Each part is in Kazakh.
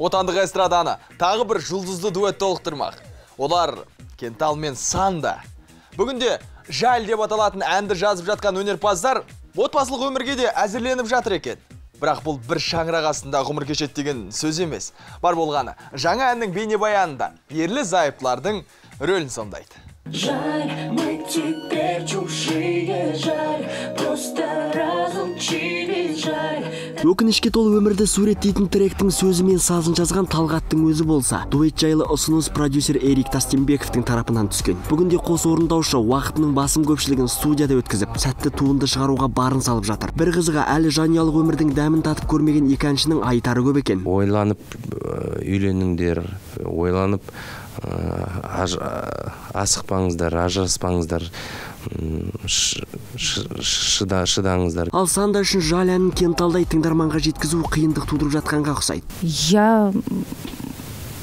отандық эстраданы тағы бір жұлдызды дуэт толықтырмақ. Олар Кентал мен Санда. Бүгінде Жал деп аталатын әнді жазып жатқан өнерпаздар отбасылық өмірге де әзірленіп жатыр екен. Бірақ бұл бір шаңырақ астында ғұмыр кешеді деген сөз емес. Бар болғаны, жаңа әннің бейнебаянында ерлі зайыптылардың рөлін сомдайды. Жаль, мы теперь чужие, жаль, өкінішке толы өмірді суреттейтін тректің сөзі мен сазын жазған талғаттың өзі болса дуэт жайлы ұсыныс продюсер эрик тастенбековтің тарапынан түскен. Бүгінде қос орындаушы уақытының басым көпшілігін студияда өткізіп сәтті туынды шығаруға барын салып жатыр. Бір қызығы әлі жанұялық өмірдің дәмін татып көрмеген екі әншінің айтары көп екен. Ойланып үйленіңдер ойланып асықпаңыздар ажыраспаңыздар. Шыдаңыздар. Ал санда үшін жал әнін кенталдай тыңдарманға жеткізу қиындық тудырып жатқанға ұқсайды. Я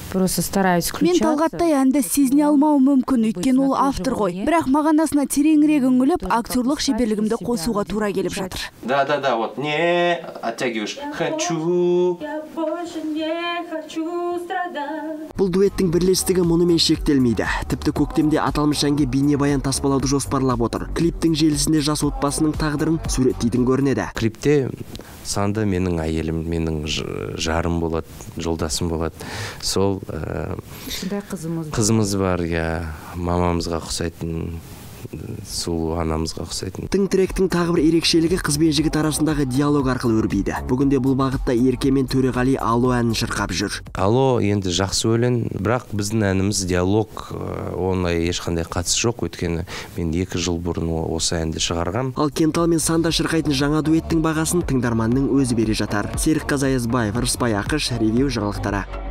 просто стараюсь мен талғаттай әнді сезіне алмауым мүмкін өйткені ол автор ғой. бірақ мағынасына тереңірек үңіліп актерлық шеберлігімді қосуға тура келіп жатыр. Да да да вот не оттягиваешь. Хочу Не хочу страдать. бұл дуэттің бірлестігі мұнымен шектелмейді. Тіпті көктемде аталмыш әнге бейнебаян таспалауды жоспарлап отыр. Клиптің желісінде жас отбасының тағдырын суреттейтін көрінеді. Клипте санды менің әйелім менің жарым болады жолдасым болады сол ә, Кішкентай қызымыз қызымыз бар иә. Мамамызға ұқсайтын сұлу анамызға ұқсайтын. Тың тректің тағы бір ерекшелігі қыз бен жігіт арасындағы диалог арқылы өрбиді. Бүгінде бұл бағытта ерке мен төреғали алло әнін шырқап жүр. Алло енді жақсы өлең. Бірақ біздің әніміз диалог ондай ешқандай қатысы жоқ. Өйткені мен екі жыл бұрын осы әнді шығарғам. Ал кентал мен санда шырқайтын жаңа дуэттің бағасын тыңдарманның өзі бере жатар. Серік қазаязбаев рысбай ақыш ревю жаңалықтары.